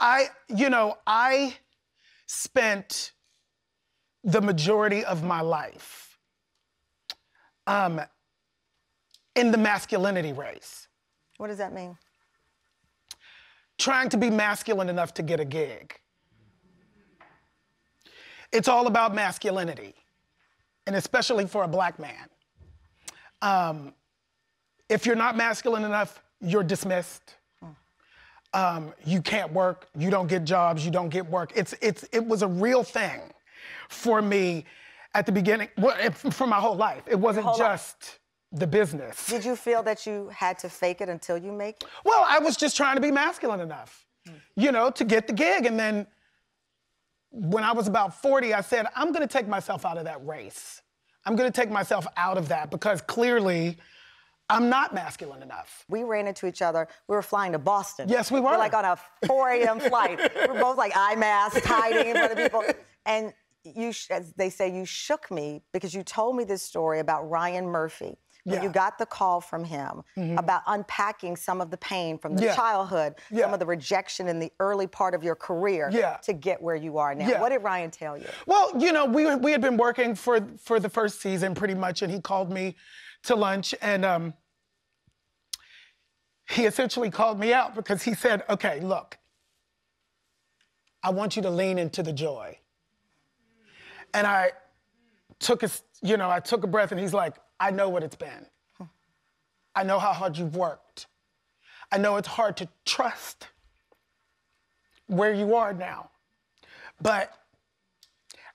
I, you know, I spent the majority of my life um, in the masculinity race. What does that mean? Trying to be masculine enough to get a gig. It's all about masculinity, and especially for a black man. Um, if you're not masculine enough, you're dismissed. Um, you can't work. You don't get jobs. You don't get work. It's it's it was a real thing for me at the beginning. Well, it, for my whole life, it wasn't whole life. just the business. Did you feel that you had to fake it until you make it? Well, I was just trying to be masculine enough, you know, to get the gig. And then when I was about 40, I said, I'm gonna take myself out of that race. I'm gonna take myself out of that because clearly I'm not masculine enough. We ran into each other. We were flying to Boston. Yes, we were. We're like on a 4 a.m. flight. we're both like eye masks, hiding in front of people. And you, as they say, you shook me because you told me this story about Ryan Murphy. When Yeah. you got the call from him about unpacking some of the pain from the Yeah. childhood, some of the rejection in the early part of your career Yeah. to get where you are now. Yeah. What did Ryan tell you? Well, you know, we, we had been working for, for the first season pretty much, and he called me to lunch, and um, he essentially called me out because he said, okay, look, I want you to lean into the joy. And I took a, you know, I took a breath, and he's like, I know what it's been. I know how hard you've worked. I know it's hard to trust where you are now. But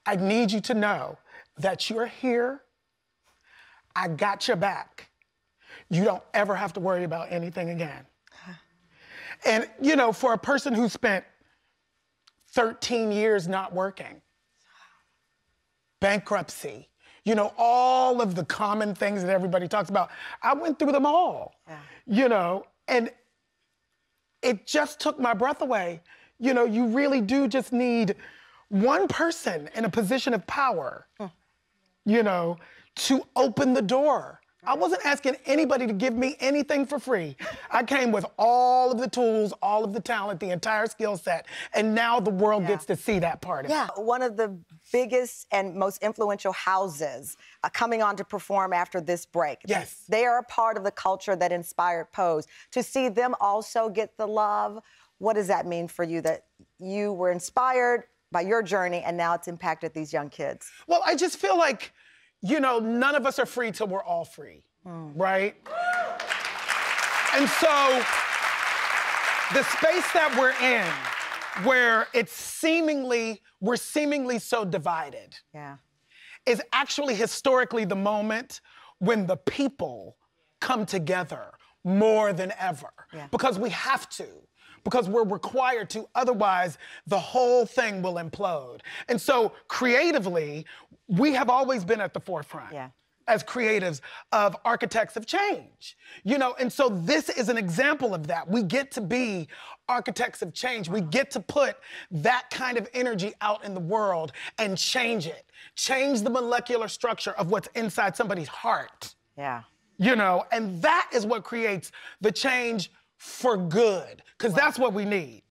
I need you to know that you're here. I got your back. You don't ever have to worry about anything again. And, you know, for a person who spent 13 years not working, bankruptcy, you know, all of the common things that everybody talks about, I went through them all, you know, and it just took my breath away. You know, you really do just need one person in a position of power, you know, to open the door. I wasn't asking anybody to give me anything for free. I came with all of the tools, all of the talent, the entire skill set, and now the world Yeah. gets to see that part of Yeah, it. one of the biggest and most influential houses uh, coming on to perform after this break. Yes. They are a part of the culture that inspired Pose. To see them also get the love, what does that mean for you that you were inspired by your journey and now it's impacted these young kids? Well, I just feel like, you know, none of us are free till we're all free, hmm. right? And so, the space that we're in, where it's seemingly, we're seemingly so divided, Yeah. is actually historically the moment when the people come together more than ever. Yeah. Because we have to. Because we're required to, otherwise, the whole thing will implode. And so, creatively, we have always been at the forefront Yeah. as creatives of architects of change. You know, and so this is an example of that. We get to be architects of change. We get to put that kind of energy out in the world and change it. Change the molecular structure of what's inside somebody's heart. Yeah. You know, and that is what creates the change for good, because that's what we need.